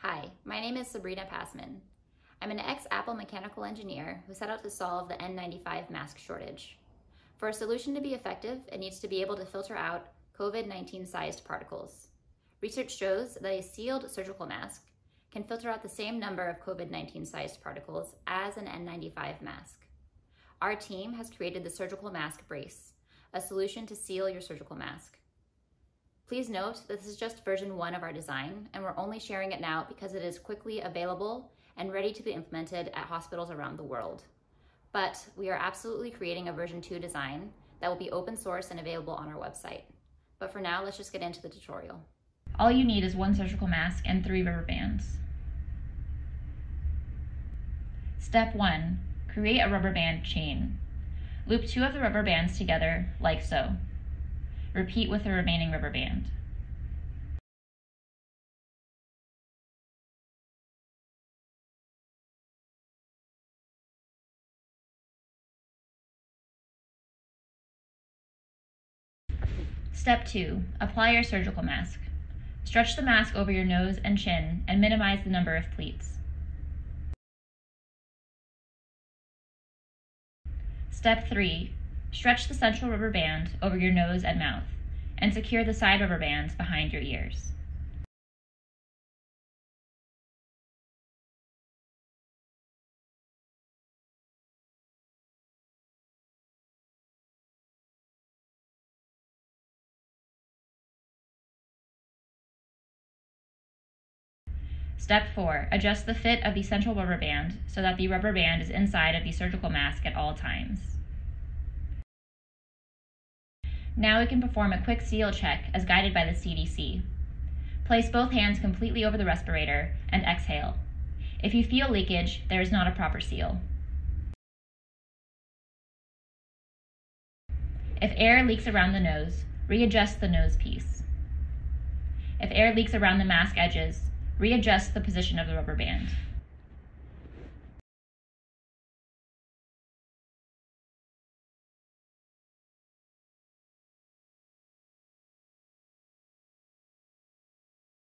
Hi, my name is Sabrina Passman. I'm an ex-Apple mechanical engineer who set out to solve the N95 mask shortage. For a solution to be effective, it needs to be able to filter out COVID-19 sized particles. Research shows that a sealed surgical mask can filter out the same number of COVID-19 sized particles as an N95 mask. Our team has created the surgical mask brace, a solution to seal your surgical mask. Please note that this is just version one of our design, and we're only sharing it now because it is quickly available and ready to be implemented at hospitals around the world. But we are absolutely creating a version two design that will be open source and available on our website. But for now, let's just get into the tutorial. All you need is one surgical mask and three rubber bands. Step 1. Create a rubber band chain. Loop two of the rubber bands together, like so. Repeat with the remaining rubber band. Step 2. Apply your surgical mask. Stretch the mask over your nose and chin and minimize the number of pleats. Step 3. Stretch the central rubber band over your nose and mouth, and secure the side rubber bands behind your ears. Step 4. Adjust the fit of the central rubber band so that the rubber band is inside of the surgical mask at all times. Now we can perform a quick seal check as guided by the CDC. Place both hands completely over the respirator and exhale. If you feel leakage, there is not a proper seal. If air leaks around the nose, readjust the nose piece. If air leaks around the mask edges, readjust the position of the rubber band.